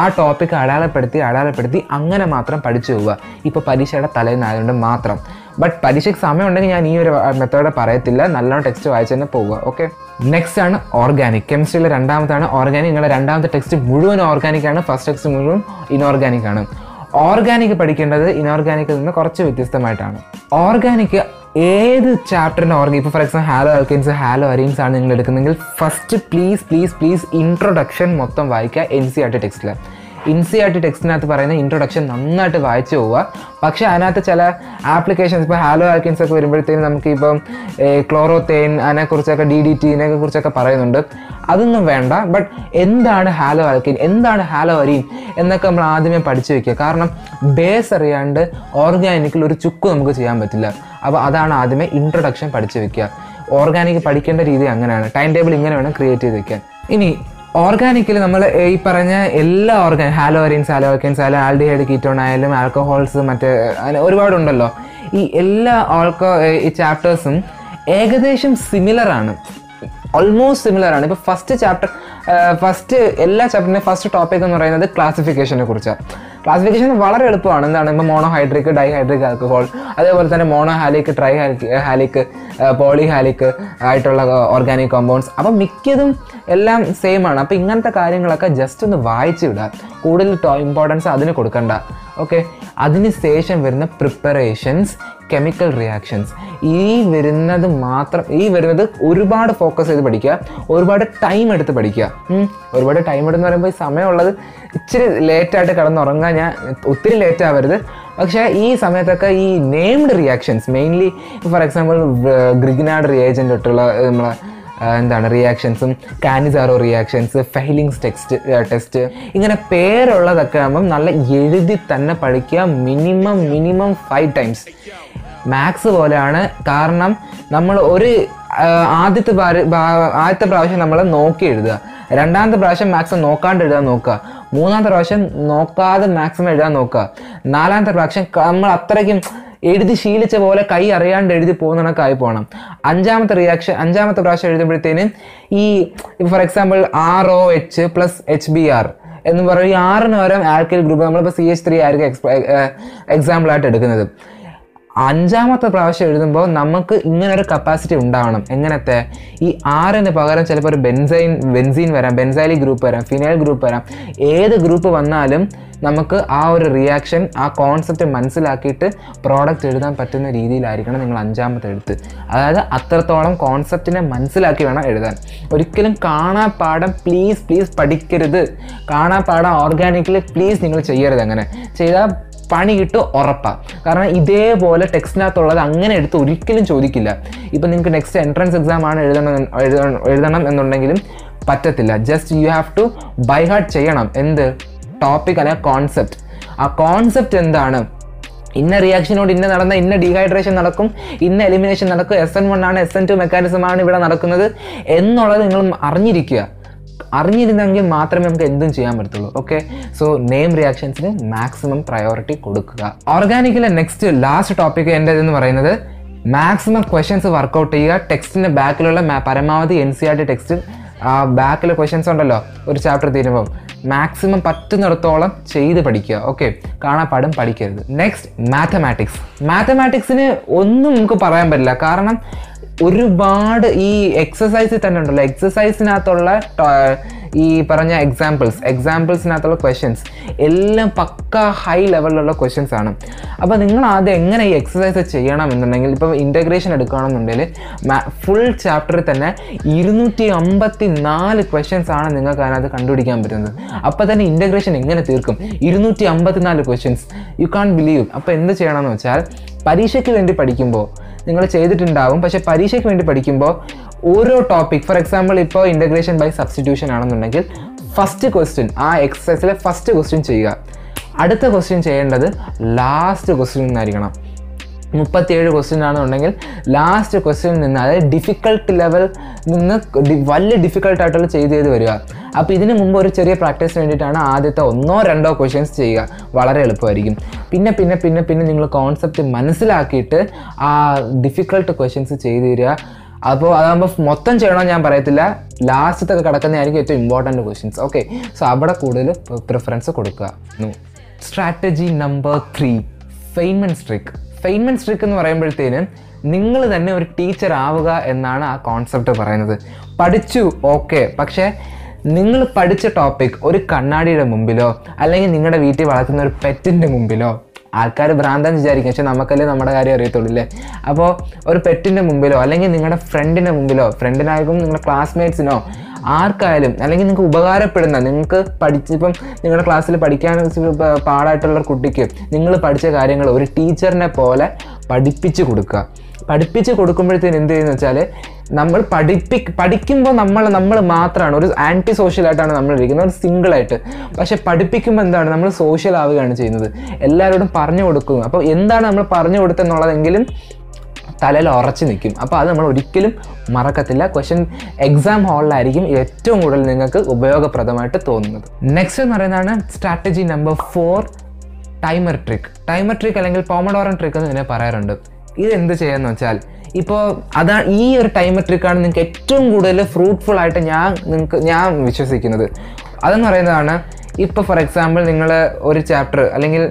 ആ ടോപ്പിക് അടയാളപ്പെടുത്തി അടയാളപ്പെടുത്തി അങ്ങനെ മാത്രം പഠിച്ചു പോവുക. ഇപ്പോൾ പരീക്ഷയുടെ തലേന്നായതുകൊണ്ട് മാത്രം. ബട്ട് പരീക്ഷയ്ക്ക് സമയം ഉണ്ടെങ്കിൽ ഞാൻ ഈ ഒരു മെത്തേഡ് പറയത്തില്ല. നല്ലോണം ടെക്സ്റ്റ് വായിച്ച് തന്നെ പോവുക ഓക്കെ നെക്സ്റ്റ് ആണ് ഓർഗാനിക് കെമിസ്ട്രിയിലെ രണ്ടാമത്താണ് ഓർഗാനിക് നിങ്ങളുടെ രണ്ടാമത്തെ ടെക്സ്റ്റ് മുഴുവൻ ഓർഗാനിക് ആണ്. ഫസ്റ്റ് ടെക്സ്റ്റ് മുഴുവൻ ഇനോർഗാനിക് ആണ്. ഓർഗാനിക് പഠിക്കേണ്ടത് ഇനോർഗാനിക്കിൽ നിന്ന് കുറച്ച് വ്യത്യസ്തമായിട്ടാണ്. ഓർഗാനിക് ഏത് ചാപ്റ്ററിന്റെ ഓർഗാനിക് ഇപ്പോൾ for example hello അൽക്കൻസ് hello arenes ആണ് നിങ്ങൾ എടുക്കുന്നതെങ്കിൽ first please please please introduction മൊത്തം വായിക്കുക എൻ സി ആർ ടി ടെക്സ്റ്റിൽ ആർ ടെക്സ്റ്റിനകത്ത് പറയുന്ന ഇൻട്രൊഡക്ഷൻ നന്നായിട്ട് വായിച്ചു പോവുക. പക്ഷേ അതിനകത്ത് ചില ആപ്ലിക്കേഷൻസ് ഇപ്പോൾ ഹാലോ ആൽക്കിൻസ് ഒക്കെ വരുമ്പോഴത്തേക്കും നമുക്കിപ്പം ക്ലോറോത്തേൻ അതിനെക്കുറിച്ചൊക്കെ ഡി ഡി ടീനൊക്കെ കുറിച്ചൊക്കെ പറയുന്നുണ്ട്. അതൊന്നും വേണ്ട. ബട്ട് എന്താണ് ഹാലോ ആൽക്കിൻ എന്താണ് ഹാലോ അരീൻ എന്നൊക്കെ നമ്മൾ ആദ്യമേ പഠിച്ചു വെക്കുക. കാരണം ബേസ് അറിയാണ്ട് ഓർഗാനിക്കിൽ ഒരു ചുക്ക് നമുക്ക് ചെയ്യാൻ പറ്റില്ല. അപ്പോൾ അതാണ് ആദ്യമേ ഇൻട്രൊഡക്ഷൻ പഠിച്ചു വെക്കുക. ഓർഗാനിക് പഠിക്കേണ്ട രീതി അങ്ങനെയാണ്. ടൈം ടേബിൾ ഇങ്ങനെ വേണം ക്രിയേറ്റ് ചെയ്ത് വെക്കാൻ. ഇനി ഓർഗാനിക്കിൽ നമ്മൾ ഈ പറഞ്ഞ എല്ലാ ഓർഗാൻ ഹാലോറിൻസ് ഹാലോക്കൻസ് ആയാലും ആൽഡിഹൈഡ് കീറ്റോൺ ആയാലും ആൽക്കഹോൾസ് മറ്റേ അങ്ങനെ ഒരുപാടുണ്ടല്ലോ. ഈ എല്ലാ ആൾക്കോ ഈ ചാപ്റ്റേഴ്സും ഏകദേശം സിമിലറാണ് ഓൾമോസ്റ്റ് സിമിലറാണ് ഇപ്പോൾ ഫസ്റ്റ് ചാപ്റ്റർ ഫസ്റ്റ് എല്ലാ ചാപ്റ്ററിന്റെ ഫസ്റ്റ് ടോപ്പിക് എന്ന് പറയുന്നത് ക്ലാസിഫിക്കേഷനെ കുറിച്ചാണ് ക്ലാസിഫിക്കേഷൻ വളരെ എളുപ്പമാണ്. എന്താണ്? ഇപ്പോൾ മോണോഹൈഡ്രിക് ഡൈഹൈഡ്രിക് ആൽക്കഹോൾ അതേപോലെ തന്നെ monohalic trihalic polyhalic ആയിട്ടുള്ള ഓർഗാനിക് കോമ്പൗണ്ട്സ് അപ്പോൾ മിക്കതും എല്ലാം സെയിം ആണ്. അപ്പോൾ ഇങ്ങനത്തെ കാര്യങ്ങളൊക്കെ ജസ്റ്റ് ഒന്ന് വായിച്ചു വിടുക കൂടുതൽ ഇമ്പോർട്ടൻസ് അതിന് കൊടുക്കണ്ട. ഓക്കെ അതിന് ശേഷം വരുന്ന പ്രിപ്പറേഷൻസ് കെമിക്കൽ റിയാക്ഷൻസ് ഈ വരുന്നത് മാത്രം ഈ വരുന്നത് ഒരുപാട് ഫോക്കസ് ചെയ്ത് പഠിക്കുക. ഒരുപാട് ടൈം എടുത്ത് പഠിക്കുക. ഒരുപാട് ടൈം എടുന്ന് പറയുമ്പോൾ ഈ സമയമുള്ളത് ഇച്ചിരി ലേറ്റായിട്ട് കിടന്നുറങ്ങാൻ ഞാൻ ഒത്തിരി ലേറ്റ് ആവരുത്. പക്ഷേ ഈ സമയത്തൊക്കെ ഈ named reactions mainly for example Grignard reagent തൊട്ടുള്ള നമ്മളെ എന്താണ് റിയാക്ഷൻസും Cannizzaro reactions Fehling's text test ഇങ്ങനെ പേരുള്ളതൊക്കെ ആകുമ്പം നല്ല എഴുതി തന്നെ പഠിക്കുക minimum minimum five times maths പോലെയാണ് കാരണം നമ്മൾ ഒരു ആദ്യത്തെ ആദ്യത്തെ പ്രാവശ്യം നമ്മൾ നോക്കി എഴുതുക. രണ്ടാമത്തെ പ്രാവശ്യം മാത്സ് നോക്കാണ്ട് എഴുതാൻ നോക്കുക. മൂന്നാമത്തെ പ്രാവശ്യം നോക്കാതെ മാക്സിമം എഴുതാൻ നോക്കുക. നാലാമത്തെ പ്രാവശ്യം നമ്മൾ അത്രയ്ക്കും എഴുതി ശീലിച്ച പോലെ കൈ അറിയാണ്ട് എഴുതി പോകുന്ന കണക്കായി പോകണം അഞ്ചാമത്തെ റിയാക്ഷൻ അഞ്ചാമത്തെ പ്രാവശ്യം എഴുതുമ്പോഴത്തേനും ഈ for example R O H plus H B R എന്ന് പറയും ഈ ആറിന് പകരം ആൽക്കൽ ഗ്രൂപ്പ് നമ്മളിപ്പോൾ സി എച്ച് ത്രീ ആയിരിക്കും എക്സാമ്പിൾ ആയിട്ട് എടുക്കുന്നത്. അഞ്ചാമത്തെ പ്രാവശ്യം എഴുതുമ്പോൾ നമുക്ക് ഇങ്ങനെ ഒരു കപ്പാസിറ്റി ഉണ്ടാവണം. എങ്ങനത്തെ? ഈ ആറിന് പകരം ചിലപ്പോൾ ഒരു ബെൻസൈൻ ബെൻസീൻ വരാം ബെൻസൈലി ഗ്രൂപ്പ് വരാം ഫിനൈൽ ഗ്രൂപ്പ് വരാം. ഏത് ഗ്രൂപ്പ് വന്നാലും നമുക്ക് ആ ഒരു റിയാക്ഷൻ ആ കോൺസെപ്റ്റ് മനസ്സിലാക്കിയിട്ട് പ്രോഡക്റ്റ് എഴുതാൻ പറ്റുന്ന രീതിയിലായിരിക്കണം നിങ്ങൾ അഞ്ചാമത്തെ എഴുത്ത്. അതായത് അത്രത്തോളം കോൺസെപ്റ്റിനെ മനസ്സിലാക്കി വേണം എഴുതാൻ. ഒരിക്കലും കാണാപ്പാടം പ്ലീസ് പ്ലീസ് പഠിക്കരുത്. കാണാപ്പാടം ഓർഗാനിക്കലി പ്ലീസ് നിങ്ങൾ ചെയ്യരുത് അങ്ങനെ. ചെയ്താൽ പണി കിട്ടും ഉറപ്പാണ് കാരണം ഇതേപോലെ ടെക്സ്റ്റിനകത്തുള്ളത് അങ്ങനെ എടുത്ത് ഒരിക്കലും ചോദിക്കില്ല. ഇപ്പം നിങ്ങൾക്ക് നെക്സ്റ്റ് എൻട്രൻസ് എക്സാം ആണ് എഴുതണം എഴുതണം എന്നുണ്ടെങ്കിലും പറ്റത്തില്ല. Just you have to by heart ചെയ്യണം. എന്ത്? ടോപ്പിക് അല്ലെങ്കിൽ കോൺസെപ്റ്റ് ആ കോൺസെപ്റ്റ് എന്താണ്? ഇന്ന റിയാക്ഷനോട് ഇന്ന നടന്ന ഇന്ന ഡീഹൈഡ്രേഷൻ നടക്കും ഇന്ന എലിമിനേഷൻ നടക്കും എസ് എൻ വൺ ആണ് എസ് എൻ ടു മെക്കാനിസം ആണ് ഇവിടെ നടക്കുന്നത് എന്നുള്ളത് നിങ്ങൾ അറിഞ്ഞിരിക്കുക. അറിഞ്ഞിരുന്നെങ്കിൽ മാത്രമേ നമുക്ക് എന്തും ചെയ്യാൻ പറ്റത്തുള്ളൂ ഓക്കെ സോ നെയിം റിയാക്ഷൻസിന് മാക്സിമം പ്രയോറിറ്റി കൊടുക്കുക. ഓർഗാനിക്കിലെ നെക്സ്റ്റ് ലാസ്റ്റ് ടോപ്പിക് എന്റെ എന്ന് പറയുന്നത് മാക്സിമം ക്വസ്റ്റ്യൻസ് വർക്കൗട്ട് ചെയ്യുക. ടെക്സ്റ്റിന്റെ ബാക്കിലുള്ള പരമാവധി N C R T text ആ ബാക്കിലെ ക്വസ്റ്റ്യൻസ് ഉണ്ടല്ലോ ഒരു ചാപ്റ്റർ തീരുമ്പോൾ മാക്സിമം പറ്റുന്നിടത്തോളം ചെയ്ത് പഠിക്കുക. ഓക്കെ കാണാപ്പാടും പഠിക്കരുത്. നെക്സ്റ്റ് മാത്തമാറ്റിക്സ് മാത്തമാറ്റിക്സിന് ഒന്നും നമുക്ക് പറയാൻ പറ്റില്ല. കാരണം ഒരുപാട് ഈ എക്സസൈസിൽ തന്നെ ഉണ്ടല്ലോ. എക്സസൈസിനകത്തുള്ള ഈ പറഞ്ഞ എക്സാമ്പിൾസ് എക്സാമ്പിൾസിനകത്തുള്ള ക്വസ്റ്റ്യൻസ് എല്ലാം പക്ക ഹൈ ലെവലിലുള്ള ക്വസ്റ്റ്യൻസ് ആണ്. അപ്പോൾ നിങ്ങൾ ആദ്യം എങ്ങനെ ഈ എക്സസൈസ് ചെയ്യണം എന്നുണ്ടെങ്കിൽ ഇപ്പോൾ ഇന്റഗ്രേഷൻ എടുക്കുകയാണെന്നുണ്ടെങ്കിൽ ഫുൾ ചാപ്റ്ററിൽ തന്നെ ഇരുന്നൂറ്റി അമ്പത്തി നാല് ക്വസ്റ്റ്യൻസ് ആണ് നിങ്ങൾക്ക് അതിനകത്ത് കണ്ടുപിടിക്കാൻ പറ്റുന്നത്. അപ്പോൾ തന്നെ ഇന്റഗ്രേഷൻ എങ്ങനെ തീർക്കും? ഇരുന്നൂറ്റി അമ്പത്തിനാല് ക്വസ്റ്റ്യൻസ് യു കാൺ ബിലീവ് അപ്പോൾ എന്ത് ചെയ്യണമെന്ന് വെച്ചാൽ പരീക്ഷയ്ക്ക് വേണ്ടി പഠിക്കുമ്പോൾ നിങ്ങൾ ചെയ്തിട്ടുണ്ടാവും പക്ഷേ പരീക്ഷയ്ക്ക് വേണ്ടി പഠിക്കുമ്പോൾ ഓരോ ടോപ്പിക് ഫോർ എക്സാമ്പിൾ ഇപ്പോൾ ഇന്റഗ്രേഷൻ ബൈ സബ്സ്റ്റിറ്റ്യൂഷൻ ആണെന്നുണ്ടെങ്കിൽ ഫസ്റ്റ് ക്വസ്റ്റ്യൻ ആ എക്സസൈസിലെ ഫസ്റ്റ് ക്വസ്റ്റ്യൻ ചെയ്യുക. അടുത്ത ക്വസ്റ്റ്യൻ ചെയ്യേണ്ടത് ലാസ്റ്റ് ക്വസ്റ്റ്യൻ നിന്നായിരിക്കണം. മുപ്പത്തിയേഴ് ക്വസ്റ്റ്യൻ ആണെന്നുണ്ടെങ്കിൽ ലാസ്റ്റ് ക്വസ്റ്റ്യൻ നിന്ന് അതായത് ഡിഫിക്കൾട്ട് ലെവൽ നിന്ന് വലിയ ഡിഫിക്കൽട്ട് ആയിട്ടുള്ള ചെയ്ത് ചെയ്ത് വരിക. അപ്പോൾ ഇതിന് മുമ്പ് ഒരു ചെറിയ പ്രാക്ടീസ് വേണ്ടിയിട്ടാണ് ആദ്യത്തെ ഒന്നോ രണ്ടോ ക്വസ്റ്റ്യൻസ് ചെയ്യുക. വളരെ എളുപ്പമായിരിക്കും. പിന്നെ പിന്നെ പിന്നെ പിന്നെ നിങ്ങൾ കോൺസെപ്റ്റ് മനസ്സിലാക്കിയിട്ട് ആ ഡിഫിക്കൾട്ട് ക്വസ്റ്റ്യൻസ് ചെയ്ത് തരിക. അപ്പോൾ അതാകുമ്പോൾ മൊത്തം ചെയ്യണമെന്ന് ഞാൻ പറയത്തില്ല. ലാസ്റ്റത്തൊക്കെ കിടക്കുന്നതായിരിക്കും ഏറ്റവും ഇമ്പോർട്ടന്റ് ക്വസ്റ്റ്യൻസ് ഓക്കെ സോ അവിടെ കൂടുതൽ പ്രിഫറൻസ് കൊടുക്കുക. Strategy number three Feynman trick Feynman trick എന്ന് പറയുമ്പോഴത്തേനും നിങ്ങൾ തന്നെ ഒരു ടീച്ചർ ആവുക എന്നാണ് ആ കോൺസെപ്റ്റ് പറയുന്നത്. പഠിച്ചു ഓക്കെ പക്ഷേ നിങ്ങൾ പഠിച്ച ടോപ്പിക് ഒരു കണ്ണാടിയുടെ മുമ്പിലോ അല്ലെങ്കിൽ നിങ്ങളുടെ വീട്ടിൽ വളർത്തുന്ന ഒരു പെറ്റിന്റെ മുമ്പിലോ ആൾക്കാർ ഭ്രാന്താന്ന് വിചാരിക്കും. പക്ഷെ നമുക്കല്ലേ നമ്മുടെ കാര്യം അറിയത്തുള്ളൂ അല്ലേ അപ്പോൾ ഒരു പെറ്റിന്റെ മുമ്പിലോ അല്ലെങ്കിൽ നിങ്ങളുടെ ഫ്രണ്ടിന്റെ മുമ്പിലോ ഫ്രണ്ടിനായാലും നിങ്ങളുടെ ക്ലാസ്മേറ്റ്സിനോ ആർക്കായാലും അല്ലെങ്കിൽ നിങ്ങൾക്ക് ഉപകാരപ്പെടുന്ന നിങ്ങൾക്ക് പഠിച്ച് ഇപ്പം നിങ്ങളുടെ ക്ലാസ്സിൽ പഠിക്കാൻ പാടായിട്ടുള്ള കുട്ടിക്ക് നിങ്ങൾ പഠിച്ച കാര്യങ്ങൾ ഒരു ടീച്ചറിനെ പോലെ പഠിപ്പിച്ചു കൊടുക്കുക. പഠിപ്പിച്ച് കൊടുക്കുമ്പോഴത്തേന് എന്ത് ചെയ്യുന്ന വെച്ചാൽ നമ്മൾ പഠിപ്പി പഠിക്കുമ്പോൾ നമ്മൾ നമ്മൾ മാത്രമാണ് ഒരു ആന്റി സോഷ്യലായിട്ടാണ് നമ്മൾ ഇരിക്കുന്നത്. ഒരു സിംഗിളായിട്ട് പക്ഷേ പഠിപ്പിക്കുമ്പോൾ എന്താണ്? നമ്മൾ സോഷ്യൽ ആവുകയാണ് ചെയ്യുന്നത്. എല്ലാവരോടും പറഞ്ഞു കൊടുക്കുക. അപ്പോൾ എന്താണ് നമ്മൾ പറഞ്ഞു കൊടുത്തെന്നുള്ളതെങ്കിലും തലയിൽ ഉറച്ചു നിൽക്കും. അപ്പോൾ അത് നമ്മൾ ഒരിക്കലും മറക്കത്തില്ല. ക്വസ്റ്റ്യൻ എക്സാം ഹാളിലായിരിക്കും ഏറ്റവും കൂടുതൽ നിങ്ങൾക്ക് ഉപയോഗപ്രദമായിട്ട് തോന്നുന്നത്. നെക്സ്റ്റ് എന്ന് പറയുന്നതാണ് strategy number four timer trick timer trick അല്ലെങ്കിൽ പോമഡോറൻ ട്രിക്ക് എന്ന് ഇതിനെ പറയാറുണ്ട്. ഇത് എന്ത് ചെയ്യാന്ന് വെച്ചാൽ ഇപ്പോൾ അതാ ഈ ഒരു ടൈം ട്രിക്കാണ് നിങ്ങൾക്ക് ഏറ്റവും കൂടുതൽ ഫ്രൂട്ട്ഫുൾ ആയിട്ട് ഞാൻ നിങ്ങൾക്ക് ഞാൻ വിശ്വസിക്കുന്നത്. അതെന്ന് പറയുന്നതാണ് ഇപ്പോൾ ഫോർ എക്സാമ്പിൾ നിങ്ങൾ ഒരു ചാപ്റ്റർ അല്ലെങ്കിൽ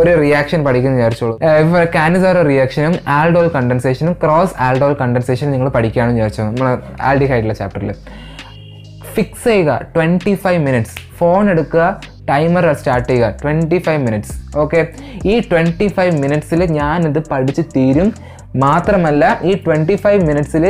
ഒരു റിയാക്ഷൻ പഠിക്കുന്ന വിചാരിച്ചോളൂ. ഇപ്പോൾ കാനിസാറോ റിയാക്ഷനും ആൽഡോൾ കണ്ടൻസേഷനും ക്രോസ് ആൽഡോൾ കണ്ടൻസേഷനും നിങ്ങൾ പഠിക്കുകയാണെന്ന് വിചാരിച്ചോ നമ്മൾ ആൽഡിഹൈഡിലെ ചാപ്റ്ററിൽ ഫിക്സ് ചെയ്യുക ട്വന്റി ഫൈവ് മിനിറ്റ്സ് ഫോൺ എടുക്കുക ടൈമർ സ്റ്റാർട്ട് ചെയ്യുക. ട്വന്റി ഫൈവ് മിനിറ്റ്സ് ഓക്കെ ഈ ട്വന്റി ഫൈവ് മിനിറ്റ്സിൽ ഞാനിത് പഠിച്ച് തീരും. മാത്രമല്ല ഈ ട്വന്റി ഫൈവ് മിനിറ്റ്സിൽ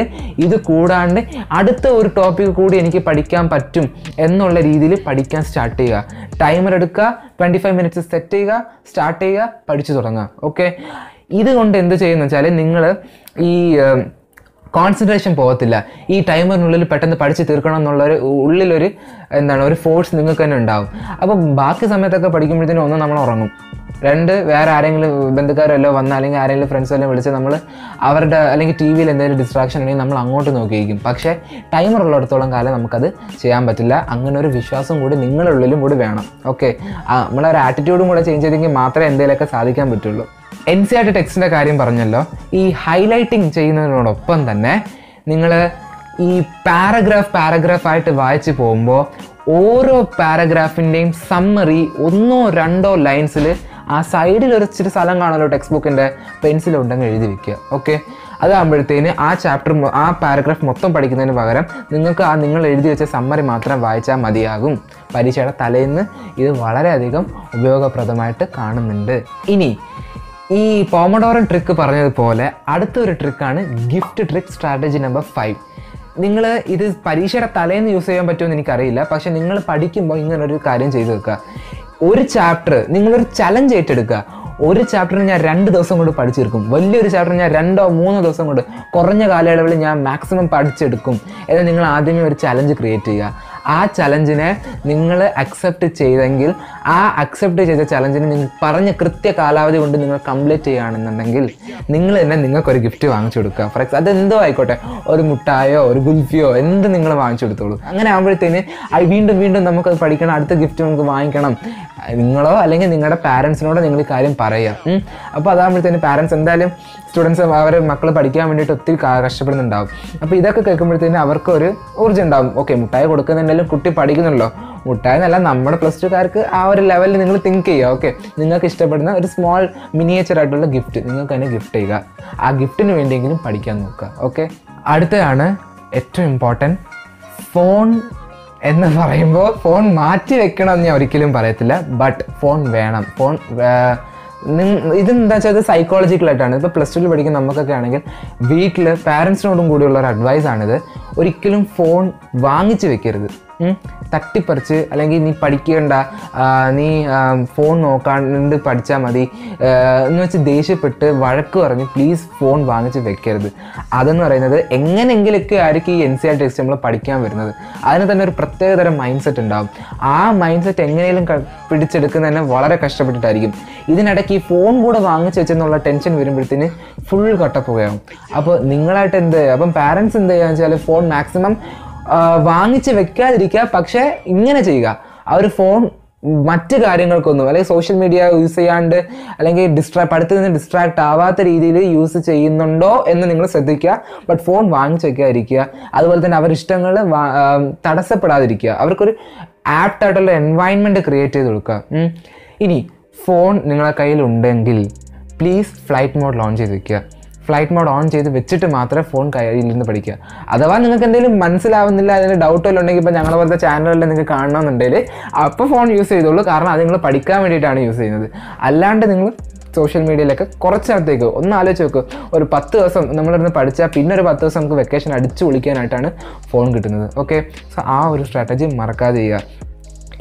ഇത് കൂടാണ്ട് അടുത്ത ഒരു ടോപ്പിക് കൂടി എനിക്ക് പഠിക്കാൻ പറ്റും എന്നുള്ള രീതിയിൽ പഠിക്കാൻ സ്റ്റാർട്ട് ചെയ്യുക. ടൈമർ എടുക്കുക ട്വന്റി ഫൈവ് മിനിറ്റ്സ് സെറ്റ് ചെയ്യുക സ്റ്റാർട്ട് ചെയ്യുക പഠിച്ചു തുടങ്ങുക. ഓക്കെ ഇതുകൊണ്ട് എന്ത് ചെയ്യുന്നു വെച്ചാൽ നിങ്ങൾ ഈ കോൺസെൻട്രേഷൻ പോകത്തില്ല. ഈ ടൈമറിനുള്ളിൽ പെട്ടെന്ന് പഠിച്ച് തീർക്കണം എന്നുള്ള എന്നുള്ളൊരു ഉള്ളിലൊരു എന്താണ് ഒരു ഫോഴ്സ് നിങ്ങൾക്ക് തന്നെ ഉണ്ടാവും. അപ്പം ബാക്കി സമയത്തൊക്കെ പഠിക്കുമ്പോഴത്തേനും ഒന്നും നമ്മൾ ഉറങ്ങും. രണ്ട് വേറെ ആരെങ്കിലും ബന്ധുക്കാരല്ലോ വന്ന അല്ലെങ്കിൽ ആരെങ്കിലും ഫ്രണ്ട്സ് എല്ലാം വിളിച്ച് നമ്മൾ അവരുടെ അല്ലെങ്കിൽ ടി വിയിൽ എന്തെങ്കിലും ഡിസ്ട്രാക്ഷൻ ഉണ്ടെങ്കിൽ നമ്മൾ അങ്ങോട്ട് നോക്കിയിരിക്കും. പക്ഷേ ടൈമർ ഉള്ളിടത്തോളം കാലം നമുക്കത് ചെയ്യാൻ പറ്റില്ല. അങ്ങനെ ഒരു വിശ്വാസം കൂടി നിങ്ങളുടെ ഉള്ളിലും കൂടി വേണം. ഓക്കെ നമ്മളെ ഒരു ആറ്റിറ്റ്യൂഡും കൂടെ ചേഞ്ച് ചെയ്തെങ്കിൽ മാത്രമേ എന്തെങ്കിലുമൊക്കെ സാധിക്കാൻ പറ്റുള്ളൂ. എൻ സി ആർ ടി ടെക്സ്റ്റിന്റെ കാര്യം പറഞ്ഞല്ലോ. ഈ ഹൈലൈറ്റിംഗ് ചെയ്യുന്നതിനോടൊപ്പം തന്നെ നിങ്ങൾ ഈ പാരഗ്രാഫ് പാരഗ്രാഫ് ആയിട്ട് വായിച്ച് പോകുമ്പോൾ ഓരോ പാരഗ്രാഫിന്റെയും സമ്മറി ഒന്നോ രണ്ടോ ലൈൻസിൽ ആ സൈഡിൽ ഒരു സ്ഥലം കാണുമല്ലോ ടെക്സ്റ്റ് ബുക്കിന്റെ പെൻസിൽ ഉണ്ടെങ്കിൽ എഴുതി വെക്കുക. ഓക്കെ അതാകുമ്പോഴത്തേന് ആ ചാപ്റ്റർ ആ പാരഗ്രാഫ് മൊത്തം പഠിക്കുന്നതിന് പകരം നിങ്ങൾക്ക് ആ നിങ്ങൾ എഴുതി വെച്ച സമ്മറി മാത്രം വായിച്ചാൽ മതിയാകും. പരീക്ഷയുടെ തലേന്ന് ഇത് വളരെയധികം ഉപയോഗപ്രദമായിട്ട് കാണുന്നുണ്ട്. ഇനി ഈ പോമഡോറൻ ട്രിക്ക് പറഞ്ഞതുപോലെ അടുത്തൊരു ട്രിക്കാണ് gift trick strategy number five നിങ്ങൾ ഇത് പരീക്ഷയുടെ തലേന്ന് യൂസ് ചെയ്യാൻ പറ്റുമെന്ന് എനിക്കറിയില്ല. പക്ഷേ നിങ്ങൾ പഠിക്കുമ്പോൾ ഇങ്ങനൊരു കാര്യം ചെയ്തു വെക്കുക. ഒരു ചാപ്റ്റർ നിങ്ങളൊരു ചലഞ്ച് ഏറ്റെടുക്കുക. ഒരു ചാപ്റ്റർ ഞാൻ രണ്ട് ദിവസം കൊണ്ട് പഠിച്ചെടുക്കും വലിയൊരു ചാപ്റ്റർ ഞാൻ രണ്ടോ മൂന്നോ ദിവസം കൊണ്ട് കുറഞ്ഞ കാലയളവിൽ ഞാൻ മാക്സിമം പഠിച്ചെടുക്കും. എന്ന് നിങ്ങൾ ആദ്യമേ ഒരു ചലഞ്ച് ക്രിയേറ്റ് ചെയ്യുക. ആ ചലഞ്ചിനെ നിങ്ങൾ അക്സെപ്റ്റ് ചെയ്തെങ്കിൽ ആ അക്സെപ്റ്റ് ചെയ്ത ചലഞ്ചിനെ നിങ്ങൾ പറഞ്ഞ കൃത്യ കാലാവധി കൊണ്ട് നിങ്ങൾ കംപ്ലീറ്റ് ചെയ്യുകയാണെന്നുണ്ടെങ്കിൽ നിങ്ങൾ തന്നെ നിങ്ങൾക്കൊരു ഗിഫ്റ്റ് വാങ്ങിച്ചു കൊടുക്കുക. ഫോർ എക്സാമ്പിൾ അതെന്തോ ആയിക്കോട്ടെ. ഒരു മുട്ടായോ ഒരു ഗുൽഫിയോ എന്ത് നിങ്ങൾ വാങ്ങിച്ചു കൊടുത്തോളൂ. അങ്ങനെ ആകുമ്പോഴത്തേന് വീണ്ടും വീണ്ടും നമുക്കത് പഠിക്കണം. അടുത്ത ഗിഫ്റ്റ് നമുക്ക് വാങ്ങിക്കണം. നിങ്ങളോ അല്ലെങ്കിൽ നിങ്ങളുടെ പാരൻസിനോടോ നിങ്ങൾ ഈ കാര്യം പറയുക. അപ്പോൾ അതാകുമ്പോഴത്തേന് പാരൻസ് എന്തായാലും സ്റ്റുഡൻസ് അവരെ മക്കൾ പഠിക്കാൻ വേണ്ടിയിട്ട് ഒത്തിരി കഷ്ടപ്പെടുന്നുണ്ടാവും. അപ്പോൾ ഇതൊക്കെ കേൾക്കുമ്പോഴത്തേന് അവർക്കൊരു ഊർജം ഉണ്ടാവും. ഓക്കെ മുട്ടായി കൊടുക്കുന്നുണ്ടെങ്കിലും കുട്ടി പഠിക്കുന്നുണ്ടല്ലോ. മുട്ടായി എന്നല്ല നമ്മുടെ പ്ലസ് ടുക്കാർക്ക് ആ ഒരു ലെവലിൽ നിങ്ങൾ തിങ്ക് ചെയ്യുക. ഓക്കെ നിങ്ങൾക്ക് ഇഷ്ടപ്പെടുന്ന ഒരു സ്മോൾ മിനിയേച്ചർ ആയിട്ടുള്ള ഗിഫ്റ്റ് നിങ്ങൾക്ക് തന്നെ ഗിഫ്റ്റ് ചെയ്യുക. ആ ഗിഫ്റ്റിന് വേണ്ടിയെങ്കിലും പഠിക്കാൻ നോക്കുക. ഓക്കെ അടുത്തതാണ് ഏറ്റവും ഇമ്പോർട്ടന്റ് ഫോൺ എന്ന് പറയുമ്പോൾ ഫോൺ മാറ്റി വെക്കണം എന്ന് ഞാൻ ഒരിക്കലും പറയത്തില്ല. ബട്ട് ഫോൺ വേണം. ഫോൺ ഇതെന്താ വെച്ചാൽ ഇത് സൈക്കോളജിക്കലായിട്ടാണ് ഇപ്പോൾ പ്ലസ് ടുവിൽ പഠിക്കുന്ന നമുക്കൊക്കെ ആണെങ്കിൽ വീട്ടിൽ പാരൻസിനോടും കൂടിയുള്ള ഒരു അഡ്വൈസാണിത് ഒരിക്കലും ഫോൺ വാങ്ങിച്ച് വെക്കരുത്. തട്ടിപ്പറിച്ച് അല്ലെങ്കിൽ നീ പഠിക്കേണ്ട നീ ഫോൺ നോക്കാണ്ട് പഠിച്ചാൽ മതി. എന്ന് വെച്ച് ദേഷ്യപ്പെട്ട് വഴക്ക് പറഞ്ഞ് പ്ലീസ് ഫോൺ വാങ്ങിച്ച് വെക്കരുത്. അതെന്ന് പറയുന്നത് എങ്ങനെയെങ്കിലൊക്കെ ആയിരിക്കും ഈ എൻ സി ആർ ടെസ്റ്റ് നമ്മൾ പഠിക്കാൻ വരുന്നത്. അതിന് തന്നെ ഒരു പ്രത്യേക തരം മൈൻഡ് സെറ്റ് ഉണ്ടാകും ആ മൈൻഡ് സെറ്റ് എങ്ങനെയും പിടിച്ചെടുക്കുന്നതന്നെ വളരെ കഷ്ടപ്പെട്ടിട്ടായിരിക്കും. ഇതിനിടയ്ക്ക് ഈ ഫോൺ കൂടെ വാങ്ങിച്ച് വെച്ചെന്നുള്ള ടെൻഷൻ വരുമ്പോഴത്തേന് ഫുൾ കട്ടപ്പോവുകയാവും അപ്പോൾ നിങ്ങളായിട്ട് എന്ത് അപ്പം പാരൻസ് എന്ത് ചെയ്യുക വെച്ചാൽ ഫോൺ മാക്സിമം വാങ്ങിച്ച് വെക്കാതിരിക്കുക പക്ഷേ ഇങ്ങനെ ചെയ്യുക. ആ ഒരു ഫോൺ മറ്റ് കാര്യങ്ങൾക്കൊന്നും അല്ലെങ്കിൽ സോഷ്യൽ മീഡിയ യൂസ് ചെയ്യാണ്ട് അല്ലെങ്കിൽ ഡിസ്ട്രാ പഠിത്തത്തിൽ നിന്ന് ഡിസ്ട്രാക്ട് ആവാത്ത രീതിയിൽ യൂസ് ചെയ്യുന്നുണ്ടോ എന്ന് നിങ്ങൾ ശ്രദ്ധിക്കുക. ബട്ട് ഫോൺ വാങ്ങിച്ചു വെക്കാതിരിക്കുക. അതുപോലെ തന്നെ അവരുടെ ഇഷ്ടങ്ങൾ തടസ്സപ്പെടാതിരിക്കുക. അവർക്കൊരു ആപ്റ്റ് ആയിട്ടുള്ള എൻവയൺമെന്റ് ക്രിയേറ്റ് ചെയ്ത് കൊടുക്കുക. ഇനി ഫോൺ നിങ്ങളുടെ കയ്യിലുണ്ടെങ്കിൽ പ്ലീസ് ഫ്ലൈറ്റ് മോഡ് ലോഞ്ച് ചെയ്ത് വെക്കുക. ഫ്ലൈറ്റ് മോഡ് ഓൺ ചെയ്ത് വെച്ചിട്ട് മാത്രമേ ഫോൺ കയ്യിൽ നിന്ന് പഠിക്കുക. അഥവാ നിങ്ങൾക്ക് എന്തെങ്കിലും മനസ്സിലാവുന്നില്ല അതിന് ഡൗട്ട് വല്ലതും ഉണ്ടെങ്കിൽ ഇപ്പോൾ ഞങ്ങളെ പോലത്തെ ചാനലുകളിൽ നിങ്ങൾക്ക് കാണണമെന്നുണ്ടെങ്കിൽ അപ്പോൾ ഫോൺ യൂസ് ചെയ്തോളൂ. കാരണം അത് നിങ്ങൾ പഠിക്കാൻ വേണ്ടിയിട്ടാണ് യൂസ് ചെയ്യുന്നത്. അല്ലാണ്ട് നിങ്ങൾ സോഷ്യൽ മീഡിയയിലൊക്കെ കുറച്ച് നേരത്തേക്ക് ഒന്ന് ആലോചിച്ച് നോക്ക്. ഒരു പത്ത് ദിവസം നമ്മളിരുന്ന് പഠിച്ചാൽ പിന്നെ ഒരു പത്ത് ദിവസം നമുക്ക് വെക്കേഷൻ അടിച്ചു വിളിക്കാനായിട്ടാണ് ഫോൺ കിട്ടുന്നത്. ഓക്കെ സോ ആ ഒരു സ്ട്രാറ്റജി മറക്കാതെ ചെയ്യുക.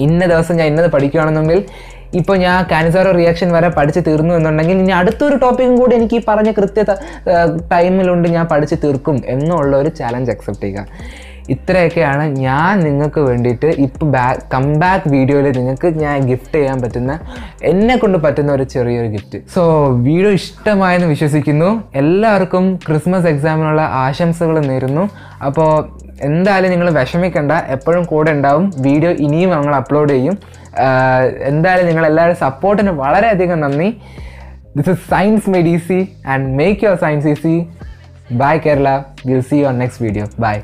ഇന്ന ദിവസം ഞാൻ ഇന്നത് പഠിക്കുകയാണെന്നുണ്ടെങ്കിൽ ഇപ്പോൾ ഞാൻ കാൻസർ റിയാക്ഷൻ വരെ പഠിച്ച് തീർന്നു എന്നുണ്ടെങ്കിൽ ഇനി അടുത്തൊരു ടോപ്പിക്കും കൂടി എനിക്ക് ഈ പറഞ്ഞ കൃത്യ ടൈമിലുണ്ട് ഞാൻ പഠിച്ച് തീർക്കും എന്നുള്ള ഒരു ചാലഞ്ച് അക്സെപ്റ്റ് ചെയ്യുക. ഇത്രയൊക്കെയാണ് ഞാൻ നിങ്ങൾക്ക് വേണ്ടിയിട്ട് ഇപ്പോൾ ബാക്ക് കം ബാക്ക് വീഡിയോയിൽ നിങ്ങൾക്ക് ഞാൻ ഗിഫ്റ്റ് ചെയ്യാൻ പറ്റുന്ന എന്നെ കൊണ്ട് പറ്റുന്ന ഒരു ചെറിയൊരു ഗിഫ്റ്റ് സോ വീഡിയോ ഇഷ്ടമായെന്ന് വിശ്വസിക്കുന്നു. എല്ലാവർക്കും ക്രിസ്മസ് എക്സാമിനുള്ള ആശംസകൾ നേരുന്നു. അപ്പോൾ എന്തായാലും നിങ്ങൾ വിഷമിക്കണ്ട. എപ്പോഴും കൂടെ ഉണ്ടാവും. വീഡിയോ ഇനിയും ഞങ്ങൾ അപ്ലോഡ് ചെയ്യും. എന്തായാലും നിങ്ങൾ എല്ലാവരും സപ്പോർട്ടിന് വളരെയധികം നന്ദി. This is science made easy and make your science easy by Kerala will see your next video bye